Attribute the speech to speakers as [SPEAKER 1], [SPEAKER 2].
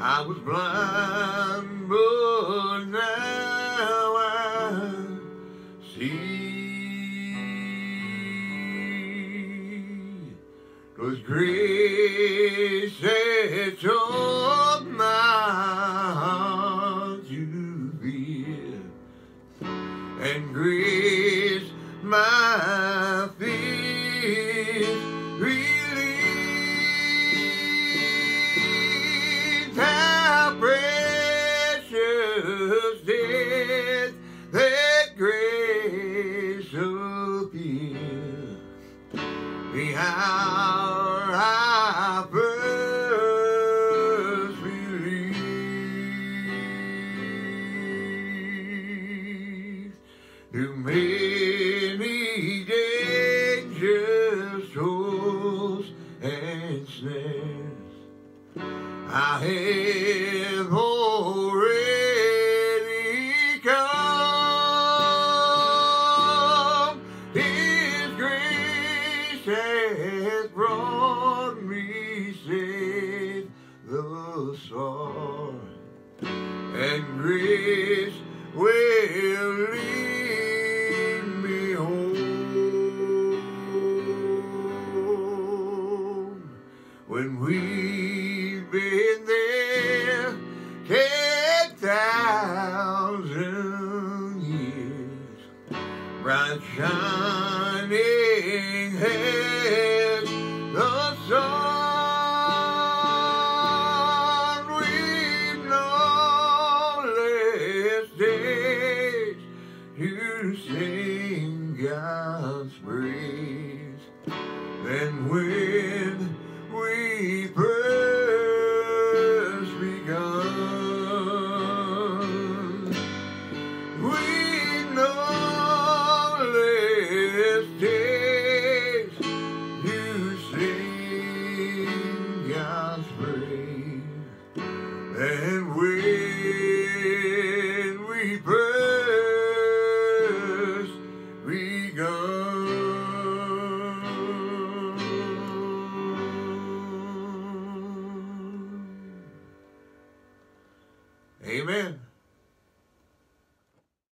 [SPEAKER 1] I was blind, but now I see. 'Twas grace that taught my heart to fear, and grace my fears relieved. The hour I first believed. Through many dangers, toils, and snares, I have grace will lead me home when we've been there ten thousand years, bright shining as the sun. To sing God's praise than when we first begun. We know less days to sing God's praise than when we first Amen.